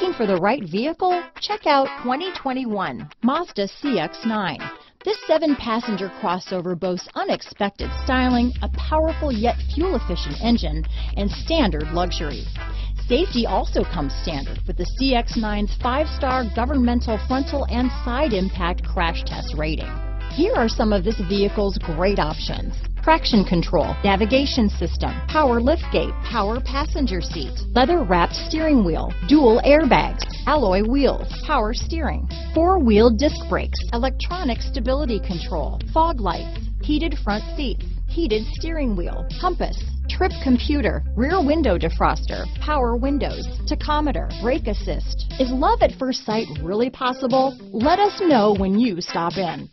Looking for the right vehicle? Check out 2021 Mazda CX-9. This seven-passenger crossover boasts unexpected styling, a powerful yet fuel-efficient engine, and standard luxury. Safety also comes standard with the CX-9's five-star governmental frontal and side impact crash test rating. Here are some of this vehicle's great options. Traction control, navigation system, power liftgate, power passenger seat, leather wrapped steering wheel, dual airbags, alloy wheels, power steering, four wheel disc brakes, electronic stability control, fog lights, heated front seats, heated steering wheel, compass, trip computer, rear window defroster, power windows, tachometer, brake assist. Is love at first sight really possible? Let us know when you stop in.